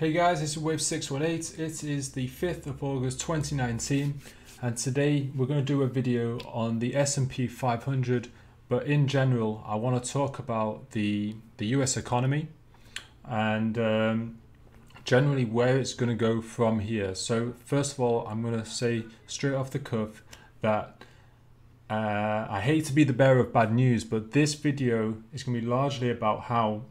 Hey guys, this is Wave 618. It is the 5th of August 2019 and today we're going to do a video on the S&P 500 but in general I want to talk about the, the US economy and um, generally where it's going to go from here. So first of all I'm going to say straight off the cuff that uh, I hate to be the bearer of bad news but this video is going to be largely about how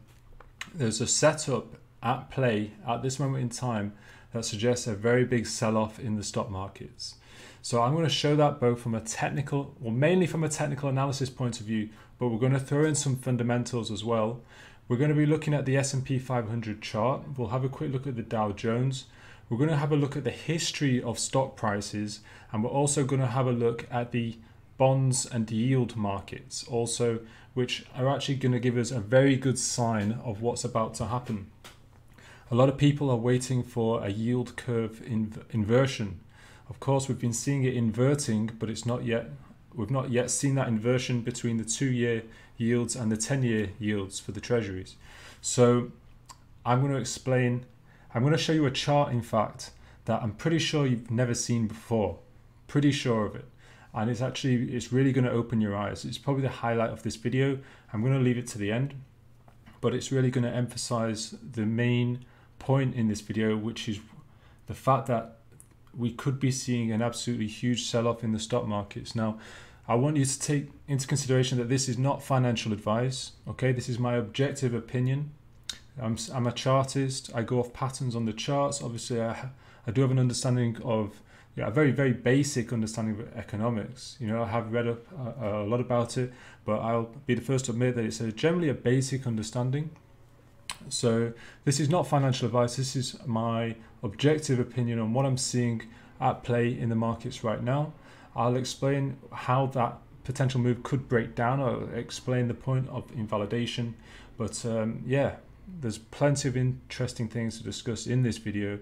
there's a setup at play at this moment in time that suggests a very big sell-off in the stock markets. So I'm going to show that both from a technical, well mainly from a technical analysis point of view, but we're going to throw in some fundamentals as well. We're going to be looking at the S&P 500 chart. We'll have a quick look at the Dow Jones. We're going to have a look at the history of stock prices and we're also going to have a look at the bonds and yield markets also which are actually going to give us a very good sign of what's about to happen. A lot of people are waiting for a yield curve inv inversion. Of course, we've been seeing it inverting, but it's not yet. We've not yet seen that inversion between the two-year yields and the 10-year yields for the treasuries. So I'm going to explain. I'm going to show you a chart, in fact, that I'm pretty sure you've never seen before. Pretty sure of it. And it's actually, it's really going to open your eyes. It's probably the highlight of this video. I'm going to leave it to the end, but it's really going to emphasize the main point in this video, which is the fact that we could be seeing an absolutely huge sell-off in the stock markets. Now, I want you to take into consideration that this is not financial advice. Okay, this is my objective opinion. I'm, I'm a chartist. I go off patterns on the charts. Obviously, I, I do have an understanding of yeah, a very very basic understanding of economics. You know, I have read up a, a lot about it, but I'll be the first to admit that it's a, generally a basic understanding. So this is not financial advice. This is my objective opinion on what I'm seeing at play in the markets right now. I'll explain how that potential move could break down. I'll explain the point of invalidation. But um, yeah, there's plenty of interesting things to discuss in this video.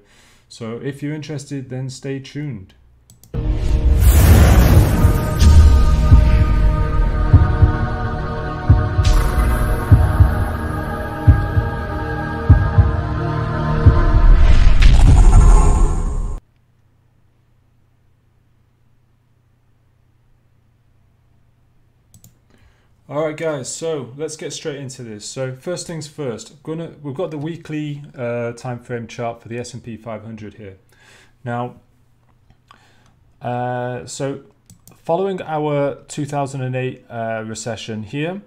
So if you're interested, then stay tuned. All right, guys. So let's get straight into this. So first things first, gonna we've got the weekly uh, time frame chart for the S and P 500 here. Now, uh, so following our 2008 uh, recession here,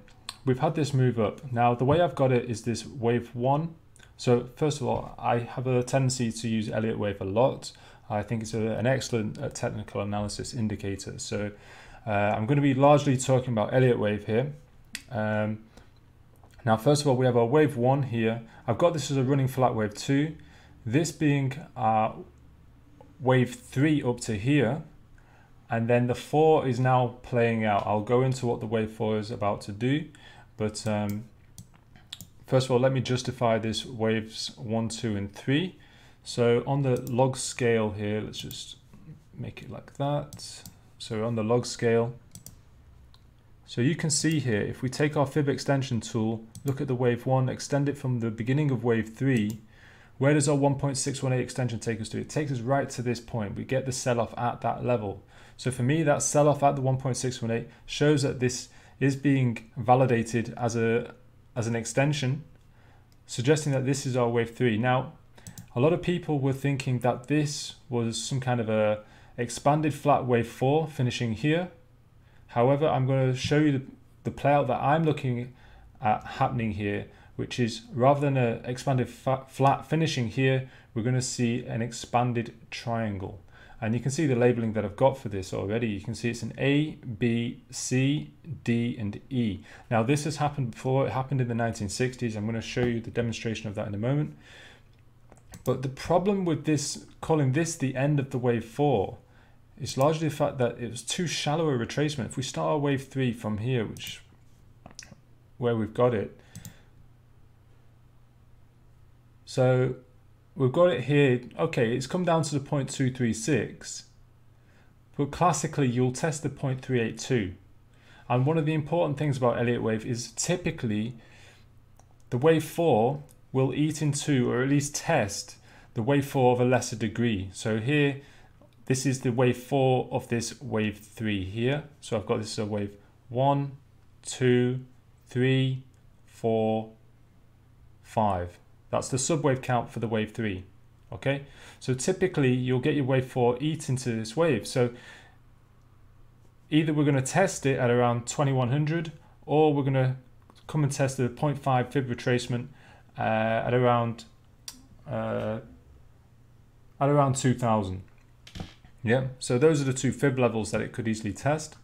we've had this move up. Now, the way I've got it is this wave one. So first of all, I have a tendency to use Elliott wave a lot. I think it's a, an excellent uh, technical analysis indicator. So uh, I'm going to be largely talking about Elliott wave here. Um, now, first of all, we have our wave one here. I've got this as a running flat wave two. This being uh, wave three up to here. And then the four is now playing out. I'll go into what the wave four is about to do. But um, first of all, let me justify this waves one, two, and three. So on the log scale here, let's just make it like that. So on the log scale. So you can see here, if we take our fib extension tool, look at the wave one, extend it from the beginning of wave three, where does our 1.618 extension take us to? It takes us right to this point. We get the sell-off at that level. So for me, that sell-off at the 1.618 shows that this is being validated as a as an extension, suggesting that this is our wave three. Now, a lot of people were thinking that this was some kind of a expanded flat wave 4 finishing here. However, I'm going to show you the, the playout that I'm looking at happening here, which is rather than an expanded flat finishing here, we're going to see an expanded triangle. And you can see the labeling that I've got for this already. You can see it's an A, B, C, D, and E. Now this has happened before. It happened in the 1960s. I'm going to show you the demonstration of that in a moment. But the problem with this, calling this the end of the wave four, is largely the fact that it was too shallow a retracement. If we start our wave three from here, which where we've got it, so we've got it here. Okay, it's come down to the 0.236, but classically you'll test the 0.382. And one of the important things about Elliott wave is typically the wave four will eat into or at least test the wave 4 of a lesser degree. So here, this is the wave 4 of this wave 3 here. So I've got this as a wave 1, 2, 3, 4, 5. That's the subwave count for the wave 3. Okay, so typically you'll get your wave 4 eat into this wave. So either we're going to test it at around 2100 or we're going to come and test the 0.5 fib retracement uh, at around uh, at around 2000 yeah so those are the two fib levels that it could easily test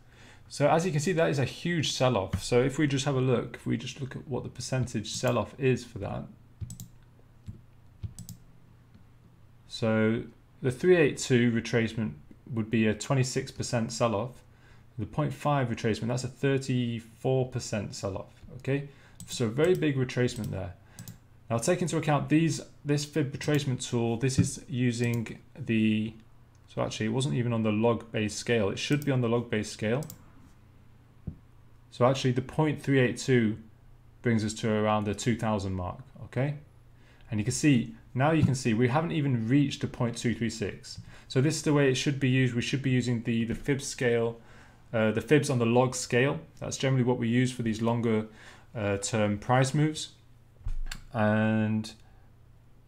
so as you can see that is a huge sell-off so if we just have a look if we just look at what the percentage sell-off is for that so the 382 retracement would be a 26% sell-off the 0.5 retracement, that's a 34% sell-off, okay? So very big retracement there. Now take into account these this fib retracement tool, this is using the, so actually it wasn't even on the log based scale, it should be on the log based scale. So actually the 0.382 brings us to around the 2000 mark, okay? And you can see, now you can see we haven't even reached the 0.236. So this is the way it should be used. We should be using the, the fib scale uh, the fibs on the log scale. That's generally what we use for these longer uh, term price moves. And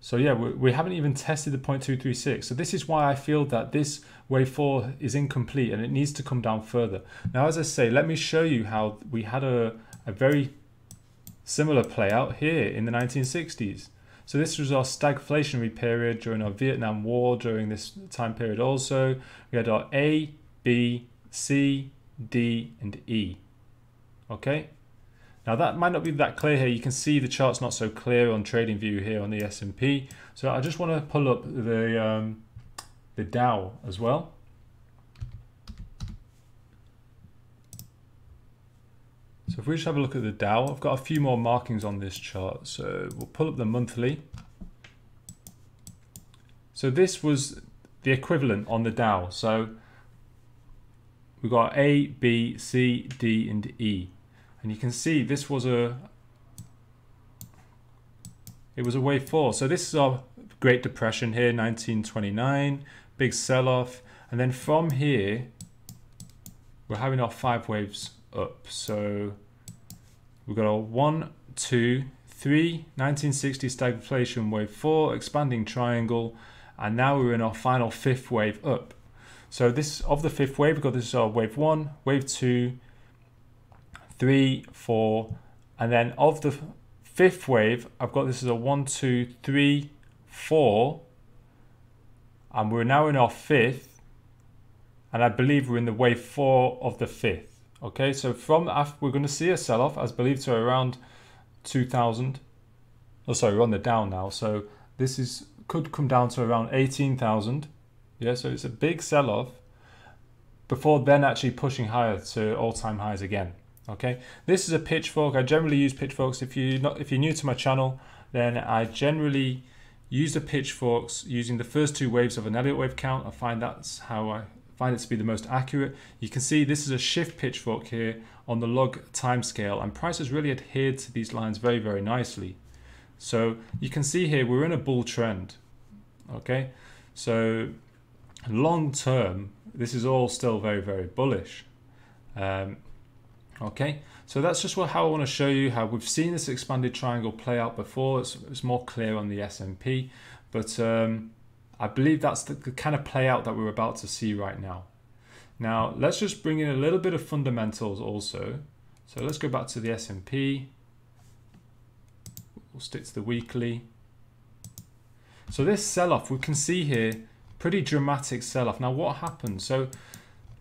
so yeah, we, we haven't even tested the 0.236. So this is why I feel that this wave 4 is incomplete and it needs to come down further. Now, as I say, let me show you how we had a, a very similar play out here in the 1960s. So this was our stagflationary period during our Vietnam War during this time period also. We had our A, B, C, D, and E. Okay. Now that might not be that clear here. You can see the chart's not so clear on TradingView here on the S&P. So I just want to pull up the um, the Dow as well. So if we just have a look at the Dow, I've got a few more markings on this chart. So we'll pull up the monthly. So this was the equivalent on the Dow. So we've got A, B, C, D, and E. And you can see this was a it was a wave four. So this is our Great Depression here, 1929, big sell-off. And then from here, we're having our five waves up. So we've got a one, two, three, 1960 stagflation wave four, expanding triangle, and now we're in our final fifth wave up. So this of the fifth wave, we've got this is our wave one, wave two, three, four, and then of the fifth wave, I've got this as a one, two, three, four, and we're now in our fifth, and I believe we're in the wave four of the fifth. Okay, so from after we're going to see a sell-off as believed to around 2000. Oh, sorry, we're on the Dow now. So this is could come down to around 18,000 yeah, so it's a big sell off before then actually pushing higher to all time highs again. Okay, this is a pitchfork. I generally use pitchforks. If you not if you're new to my channel, then I generally use the pitchforks using the first two waves of an Elliott wave count. I find that's how I find it to be the most accurate. You can see this is a shift pitchfork here on the log time scale and price has really adhered to these lines very, very nicely. So you can see here we're in a bull trend. Okay, so long term, this is all still very, very bullish. Um, okay, so that's just what, how I want to show you how we've seen this expanded triangle play out before. It's, it's more clear on the S&P, but um, I believe that's the, the kind of play out that we're about to see right now. Now, let's just bring in a little bit of fundamentals also. So let's go back to the S&P. We'll stick to the weekly. So this sell-off, we can see here, pretty dramatic sell-off. Now, what happened? So,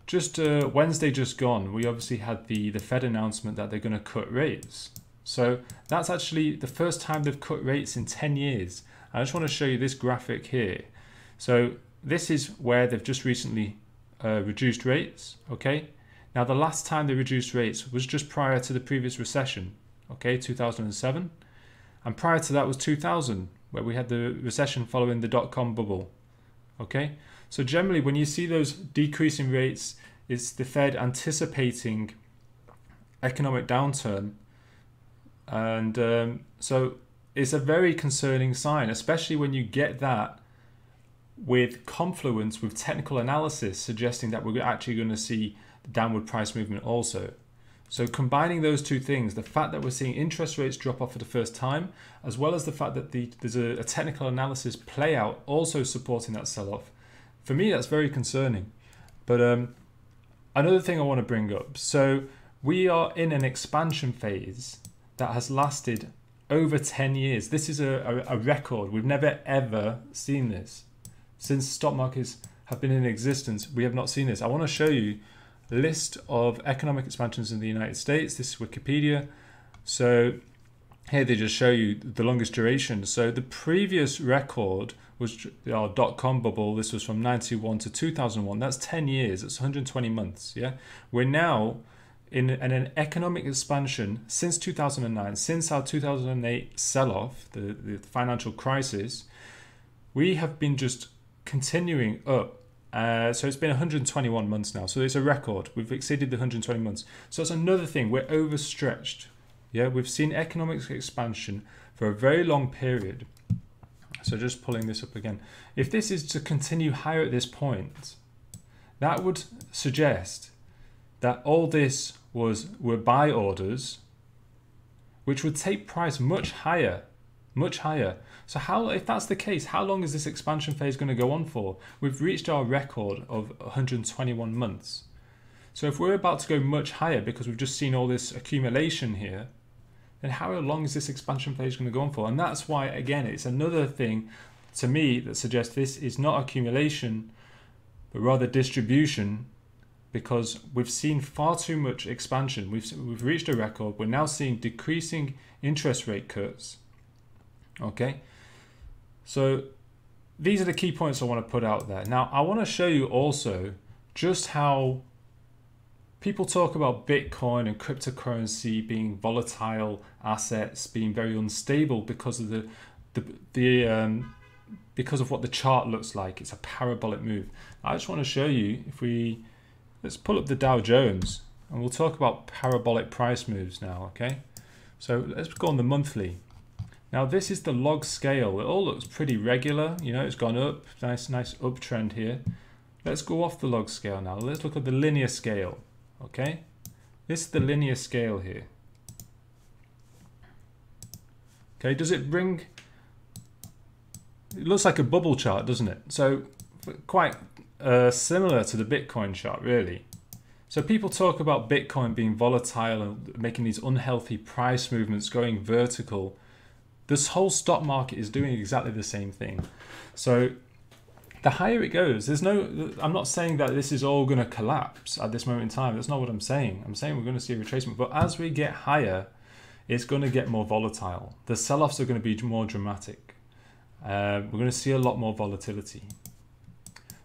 just uh, Wednesday just gone, we obviously had the the Fed announcement that they're going to cut rates. So that's actually the first time they've cut rates in 10 years. I just want to show you this graphic here. So this is where they've just recently uh, reduced rates. Okay. Now the last time they reduced rates was just prior to the previous recession. Okay, 2007, and prior to that was 2000, where we had the recession following the dot-com bubble. Okay, so generally when you see those decreasing rates, it's the Fed anticipating economic downturn, and um, so it's a very concerning sign, especially when you get that with confluence with technical analysis suggesting that we're actually going to see downward price movement also. So combining those two things, the fact that we're seeing interest rates drop off for the first time, as well as the fact that the, there's a, a technical analysis play out also supporting that sell-off, for me that's very concerning. But um, another thing I want to bring up, so we are in an expansion phase that has lasted over 10 years. This is a, a, a record. We've never ever seen this. Since stock markets have been in existence, we have not seen this. I want to show you a list of economic expansions in the United States. This is Wikipedia. So here they just show you the longest duration. So the previous record was our dot-com bubble. This was from 91 to 2001. That's 10 years. That's 120 months. Yeah, we're now in, in an economic expansion since 2009, since our 2008 sell-off, the, the financial crisis. We have been just continuing up uh, so it's been 121 months now. So it's a record. We've exceeded the 120 months. So it's another thing. We're overstretched. Yeah, we've seen economic expansion for a very long period. So just pulling this up again. If this is to continue higher at this point, that would suggest that all this was were buy orders, which would take price much higher, much higher so how, if that's the case, how long is this expansion phase going to go on for? We've reached our record of 121 months. So if we're about to go much higher because we've just seen all this accumulation here, then how long is this expansion phase going to go on for? And that's why, again, it's another thing to me that suggests this is not accumulation, but rather distribution because we've seen far too much expansion. We've, we've reached a record. We're now seeing decreasing interest rate cuts. Okay. So these are the key points I want to put out there. Now, I want to show you also just how people talk about Bitcoin and cryptocurrency being volatile assets, being very unstable because of the the, the um, because of what the chart looks like. It's a parabolic move. I just want to show you if we let's pull up the Dow Jones and we'll talk about parabolic price moves now. Okay, so let's go on the monthly. Now this is the log scale. It all looks pretty regular. You know, it's gone up. Nice, nice uptrend here. Let's go off the log scale now. Let's look at the linear scale. Okay, this is the linear scale here. Okay, does it bring? It looks like a bubble chart, doesn't it? So quite uh, similar to the Bitcoin chart, really. So people talk about Bitcoin being volatile and making these unhealthy price movements, going vertical this whole stock market is doing exactly the same thing. So the higher it goes, there's no, I'm not saying that this is all going to collapse at this moment in time. That's not what I'm saying. I'm saying we're going to see a retracement. But as we get higher, it's going to get more volatile. The sell offs are going to be more dramatic. Uh, we're going to see a lot more volatility.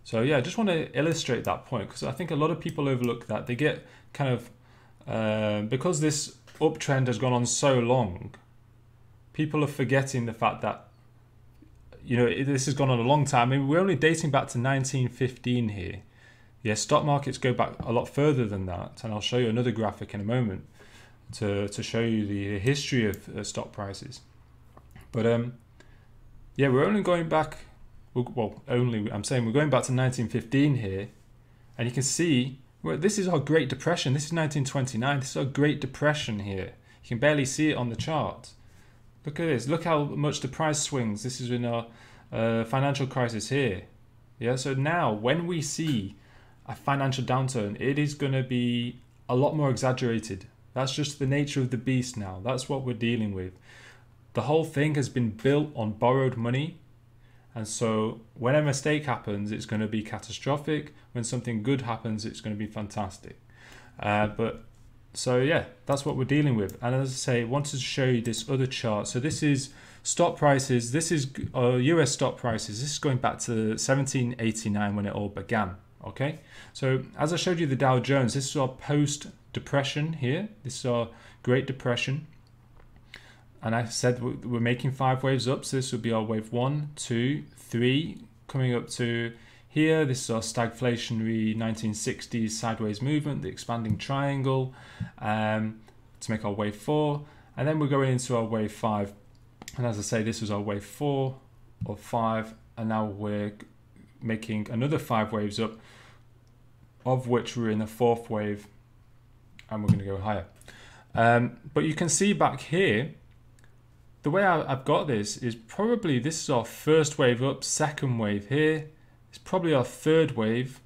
So yeah, I just want to illustrate that point because I think a lot of people overlook that. They get kind of, uh, because this uptrend has gone on so long, people are forgetting the fact that you know this has gone on a long time. I mean, we're only dating back to 1915 here. Yeah, stock markets go back a lot further than that, and I'll show you another graphic in a moment to to show you the history of uh, stock prices. But um, yeah, we're only going back. Well, only I'm saying we're going back to 1915 here, and you can see well, this is our Great Depression. This is 1929. This is our Great Depression here. You can barely see it on the chart. Look at this. Look how much the price swings. This is in our uh, financial crisis here. Yeah. So now, when we see a financial downturn, it is going to be a lot more exaggerated. That's just the nature of the beast now. That's what we're dealing with. The whole thing has been built on borrowed money. And so when a mistake happens, it's going to be catastrophic. When something good happens, it's going to be fantastic. Uh, but so yeah, that's what we're dealing with. And as I say, I wanted to show you this other chart. So this is stock prices. This is uh, US stock prices. This is going back to 1789 when it all began. Okay. So as I showed you the Dow Jones, this is our post depression here. This is our Great Depression. And I said we're making five waves up. So this would be our wave one, two, three, coming up to here, this is our stagflationary 1960s sideways movement, the expanding triangle, um, to make our wave four. And then we're going into our wave five. And as I say, this was our wave four or five, and now we're making another five waves up, of which we're in the fourth wave, and we're going to go higher. Um, but you can see back here, the way I, have got this is probably this is our first wave up, second wave here. It's probably our third wave,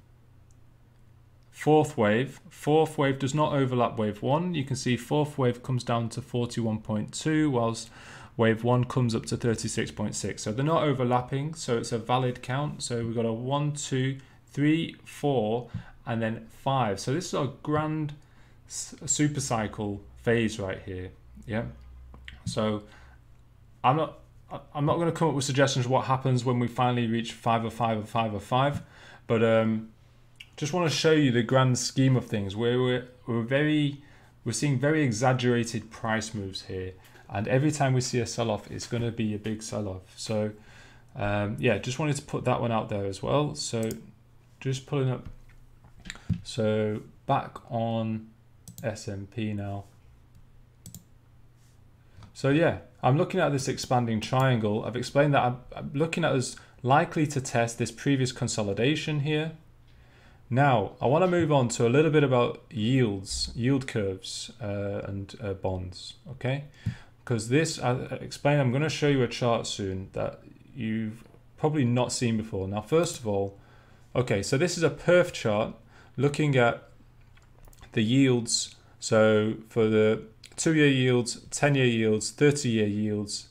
fourth wave. Fourth wave does not overlap wave one. You can see fourth wave comes down to 41.2 whilst wave one comes up to 36.6. So they're not overlapping, so it's a valid count. So we've got a one, two, three, four, and then five. So this is our grand super cycle phase right here. Yeah. So I'm not I'm not going to come up with suggestions what happens when we finally reach five or five or five or five, but um, just want to show you the grand scheme of things. Where we're we're very we're seeing very exaggerated price moves here, and every time we see a sell off, it's going to be a big sell off. So um, yeah, just wanted to put that one out there as well. So just pulling up. So back on S&P now. So yeah, I'm looking at this expanding triangle. I've explained that I'm, looking at as likely to test this previous consolidation here. Now, I want to move on to a little bit about yields, yield curves uh, and uh, bonds, okay? Because this, I explained, I'm going to show you a chart soon that you've probably not seen before. Now, first of all, okay, so this is a perf chart looking at the yields. So for the two year yields, 10 year yields, 30 year yields,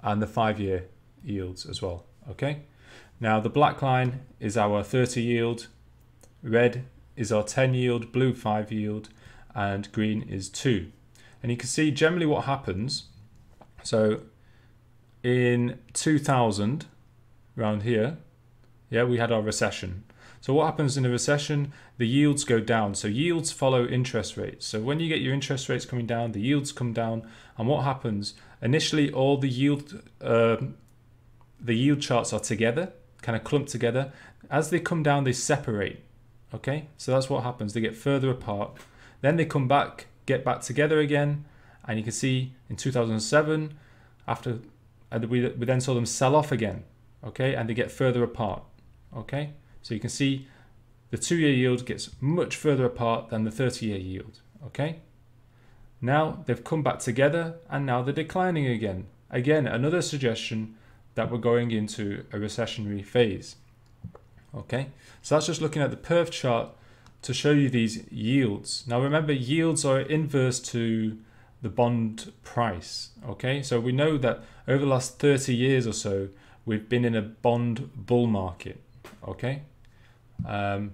and the five year yields as well. Okay. Now the black line is our 30 yield, red is our 10 yield, blue 5 yield, and green is 2. And you can see generally what happens. So in 2000, around here, yeah, we had our recession. So what happens in a recession? The yields go down. So yields follow interest rates. So when you get your interest rates coming down, the yields come down. And what happens? Initially, all the yield uh, the yield charts are together, kind of clumped together. As they come down, they separate. Okay, so that's what happens. They get further apart. Then they come back, get back together again, and you can see in 2007, after we, we then saw them sell off again. Okay, and they get further apart. Okay. So you can see the two-year yield gets much further apart than the 30-year yield, okay? Now they've come back together and now they're declining again. Again, another suggestion that we're going into a recessionary phase. Okay, so that's just looking at the perf chart to show you these yields. Now remember, yields are inverse to the bond price. Okay, so we know that over the last 30 years or so, we've been in a bond bull market. Okay, um,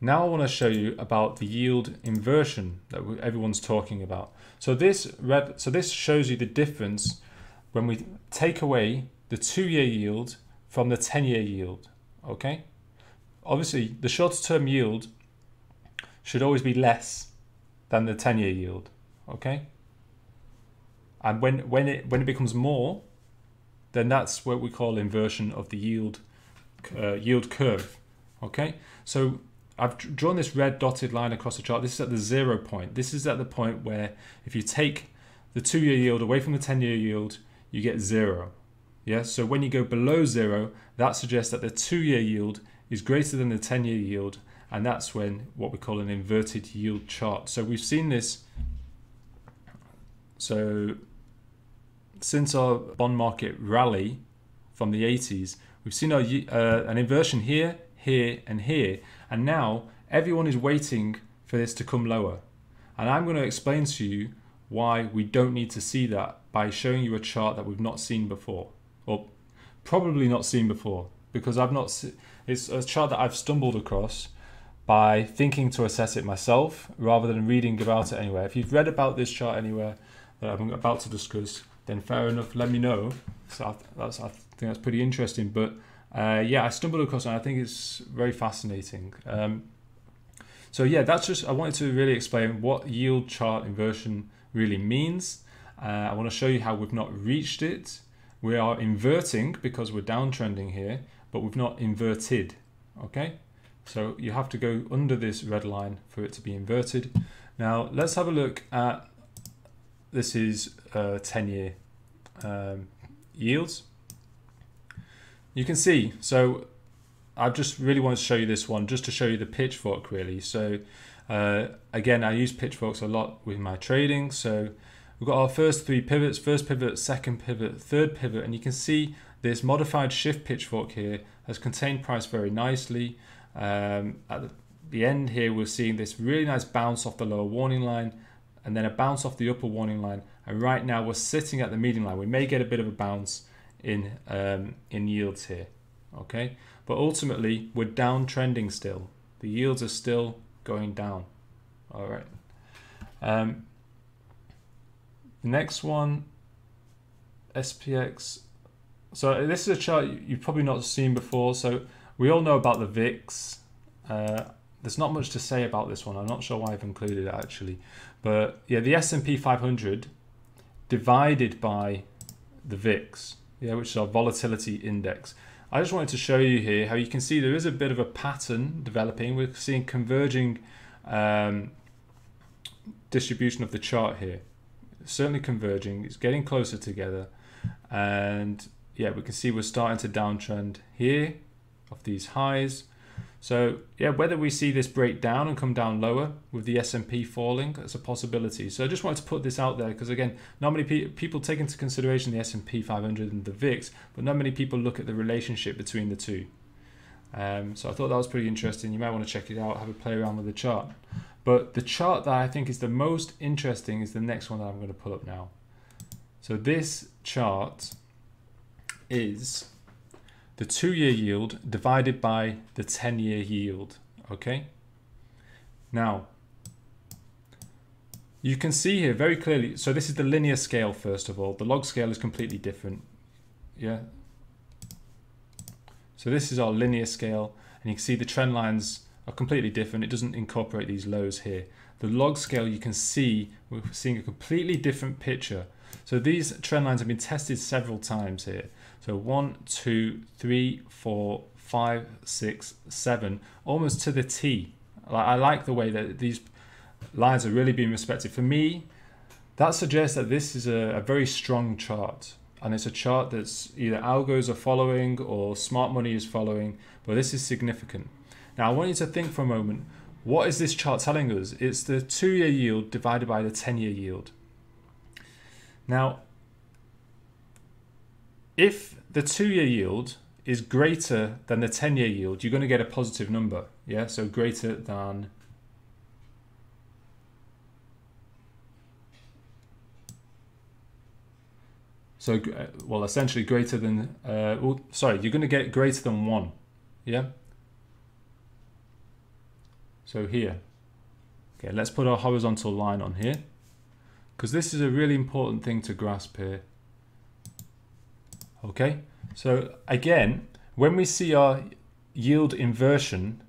now I want to show you about the yield inversion that everyone's talking about. So this red, so this shows you the difference when we take away the two-year yield from the 10-year yield. Okay, obviously the shorter-term yield should always be less than the 10-year yield. Okay, and when when it when it becomes more, then that's what we call inversion of the yield uh, yield curve. Okay, so I've drawn this red dotted line across the chart. This is at the zero point. This is at the point where if you take the two-year yield away from the 10-year yield, you get zero. Yeah, so when you go below zero, that suggests that the two-year yield is greater than the 10-year yield, and that's when what we call an inverted yield chart. So we've seen this. So since our bond market rally from the 80s, We've seen our, uh, an inversion here, here, and here. And now everyone is waiting for this to come lower. And I'm going to explain to you why we don't need to see that by showing you a chart that we've not seen before. Or probably not seen before. Because I've not it's a chart that I've stumbled across by thinking to assess it myself rather than reading about it anywhere. If you've read about this chart anywhere that I'm about to discuss, then fair enough, let me know. So that's, I think that's pretty interesting. But uh, yeah, I stumbled across it. I think it's very fascinating. Um, so yeah, that's just I wanted to really explain what yield chart inversion really means. Uh, I want to show you how we've not reached it. We are inverting because we're downtrending here, but we've not inverted. Okay, so you have to go under this red line for it to be inverted. Now let's have a look at this is uh, 10 year um, yields. You can see, so I just really want to show you this one just to show you the pitchfork really. So uh, again, I use pitchforks a lot with my trading. So we've got our first three pivots, first pivot, second pivot, third pivot, and you can see this modified shift pitchfork here has contained price very nicely. Um, at the, end here, we're seeing this really nice bounce off the lower warning line and then a bounce off the upper warning line. And right now we're sitting at the median line. We may get a bit of a bounce in, um, in yields here, okay? But ultimately, we're downtrending still. The yields are still going down, all right? Um, the next one, SPX. So this is a chart you've probably not seen before. So we all know about the VIX. Uh, there's not much to say about this one. I'm not sure why I've included it actually. But yeah, the S&P 500 divided by the VIX, yeah, which is our volatility index. I just wanted to show you here how you can see there is a bit of a pattern developing. We're seeing converging um, distribution of the chart here. certainly converging. It's getting closer together. And yeah, we can see we're starting to downtrend here of these highs. So yeah, whether we see this break down and come down lower with the S&P falling, it's a possibility. So I just wanted to put this out there because again, not many pe people take into consideration the S&P 500 and the VIX, but not many people look at the relationship between the two. Um, so I thought that was pretty interesting. You might want to check it out, have a play around with the chart. But the chart that I think is the most interesting is the next one that I'm going to pull up now. So this chart is the two-year yield divided by the 10-year yield, okay? Now, you can see here very clearly, so this is the linear scale first of all. The log scale is completely different, yeah? So this is our linear scale, and you can see the trend lines are completely different. It doesn't incorporate these lows here. The log scale, you can see, we're seeing a completely different picture. So these trend lines have been tested several times here. So one, two, three, four, five, six, seven, almost to the T. I like the way that these lines are really being respected. For me, that suggests that this is a, a very strong chart. And it's a chart that's either algos are following or smart money is following, but this is significant. Now I want you to think for a moment, what is this chart telling us? It's the two-year yield divided by the 10-year yield. Now, if the two-year yield is greater than the 10-year yield, you're going to get a positive number. Yeah, so greater than So, uh, well, essentially greater than, uh, well, sorry, you're going to get greater than 1. Yeah? So here. Okay, let's put our horizontal line on here. Because this is a really important thing to grasp here. Okay, so again, when we see our yield inversion,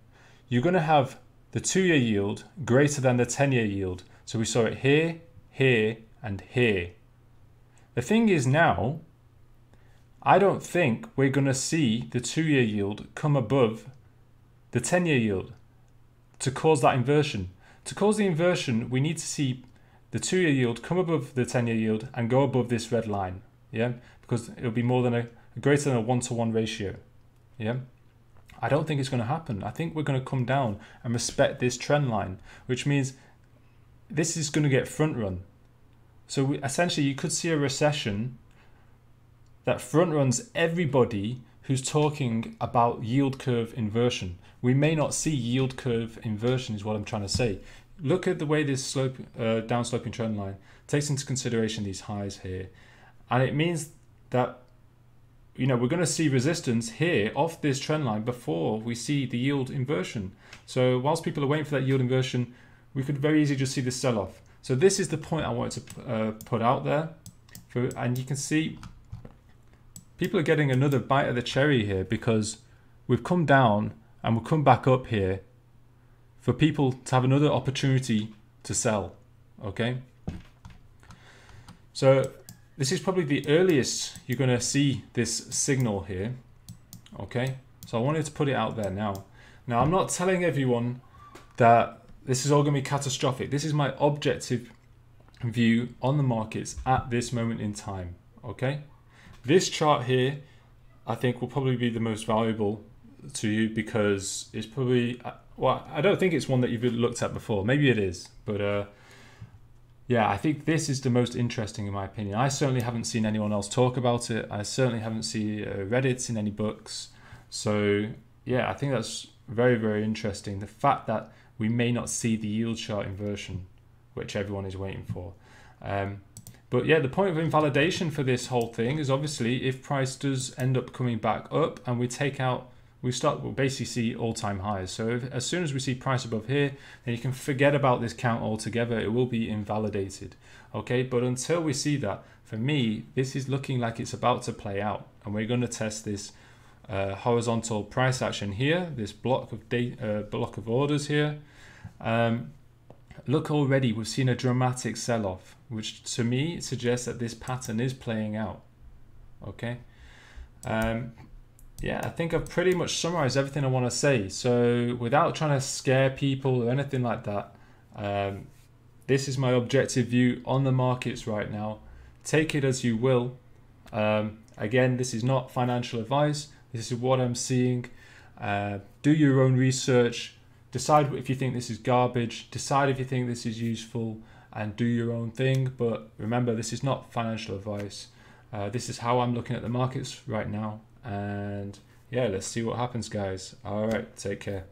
you're going to have the two-year yield greater than the 10-year yield. So we saw it here, here, and here. The thing is now, I don't think we're going to see the two-year yield come above the 10-year yield to cause that inversion. To cause the inversion, we need to see the two-year yield come above the 10-year yield and go above this red line. Yeah, because it'll be more than a greater than a one-to-one ratio. Yeah. I don't think it's going to happen. I think we're going to come down and respect this trend line, which means this is going to get front run. So we, essentially, you could see a recession that front runs everybody who's talking about yield curve inversion. We may not see yield curve inversion, is what I'm trying to say. Look at the way this slope, uh, down sloping trend line takes into consideration these highs here, and it means that you know we're going to see resistance here off this trend line before we see the yield inversion. So whilst people are waiting for that yield inversion we could very easily just see the sell-off. So this is the point I wanted to uh, put out there for, and you can see people are getting another bite of the cherry here because we've come down and we'll come back up here for people to have another opportunity to sell okay? So this is probably the earliest you're going to see this signal here. Okay, so I wanted to put it out there now. Now, I'm not telling everyone that this is all going to be catastrophic. This is my objective view on the markets at this moment in time. Okay, this chart here I think will probably be the most valuable to you because it's probably uh, well, I don't think it's one that you've looked at before. Maybe it is, but uh, yeah, I think this is the most interesting in my opinion. I certainly haven't seen anyone else talk about it. I certainly haven't seen uh, read it in any books. So yeah, I think that's very very interesting. The fact that we may not see the yield chart inversion, which everyone is waiting for. Um, but yeah, the point of invalidation for this whole thing is obviously if price does end up coming back up and we take out, we start, we'll basically see all-time highs. So if, as soon as we see price above here, then you can forget about this count altogether. It will be invalidated. Okay, but until we see that, for me, this is looking like it's about to play out. And we're going to test this uh, horizontal price action here, this block of uh, block of orders here. Um, look already, we've seen a dramatic sell-off which to me suggests that this pattern is playing out. Okay. Um, yeah, I think I've pretty much summarized everything I want to say. So without trying to scare people or anything like that, um, this is my objective view on the markets right now. Take it as you will. Um, again, this is not financial advice. This is what I'm seeing. Uh, do your own research. Decide if you think this is garbage. Decide if you think this is useful and do your own thing. But remember, this is not financial advice. Uh, this is how I'm looking at the markets right now. And yeah, let's see what happens, guys. All right, take care.